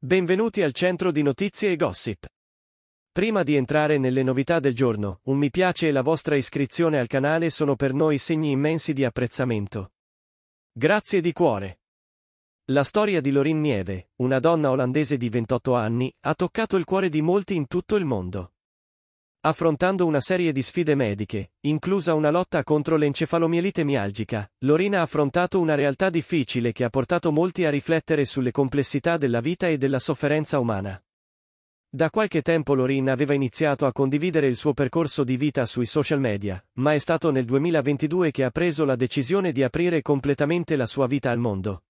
Benvenuti al centro di notizie e gossip. Prima di entrare nelle novità del giorno, un mi piace e la vostra iscrizione al canale sono per noi segni immensi di apprezzamento. Grazie di cuore. La storia di Lorin Nieve, una donna olandese di 28 anni, ha toccato il cuore di molti in tutto il mondo. Affrontando una serie di sfide mediche, inclusa una lotta contro l'encefalomielite mialgica, Lorina ha affrontato una realtà difficile che ha portato molti a riflettere sulle complessità della vita e della sofferenza umana. Da qualche tempo Lorin aveva iniziato a condividere il suo percorso di vita sui social media, ma è stato nel 2022 che ha preso la decisione di aprire completamente la sua vita al mondo.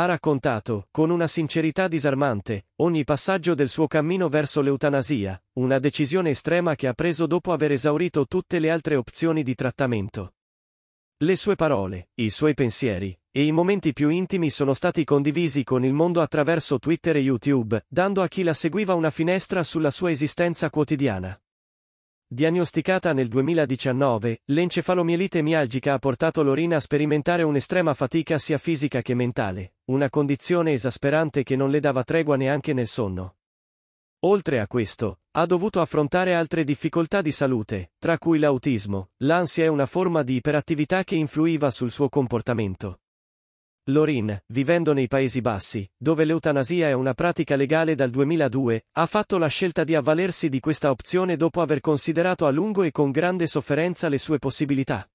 Ha raccontato, con una sincerità disarmante, ogni passaggio del suo cammino verso l'eutanasia, una decisione estrema che ha preso dopo aver esaurito tutte le altre opzioni di trattamento. Le sue parole, i suoi pensieri, e i momenti più intimi sono stati condivisi con il mondo attraverso Twitter e YouTube, dando a chi la seguiva una finestra sulla sua esistenza quotidiana. Diagnosticata nel 2019, l'encefalomielite mialgica ha portato Lorina a sperimentare un'estrema fatica sia fisica che mentale, una condizione esasperante che non le dava tregua neanche nel sonno. Oltre a questo, ha dovuto affrontare altre difficoltà di salute, tra cui l'autismo, l'ansia e una forma di iperattività che influiva sul suo comportamento. Lorin, vivendo nei Paesi Bassi, dove l'eutanasia è una pratica legale dal 2002, ha fatto la scelta di avvalersi di questa opzione dopo aver considerato a lungo e con grande sofferenza le sue possibilità.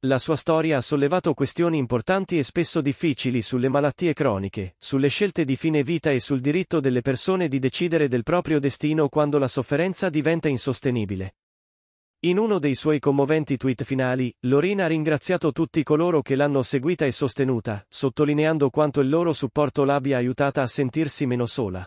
La sua storia ha sollevato questioni importanti e spesso difficili sulle malattie croniche, sulle scelte di fine vita e sul diritto delle persone di decidere del proprio destino quando la sofferenza diventa insostenibile. In uno dei suoi commoventi tweet finali, Lorina ha ringraziato tutti coloro che l'hanno seguita e sostenuta, sottolineando quanto il loro supporto l'abbia aiutata a sentirsi meno sola.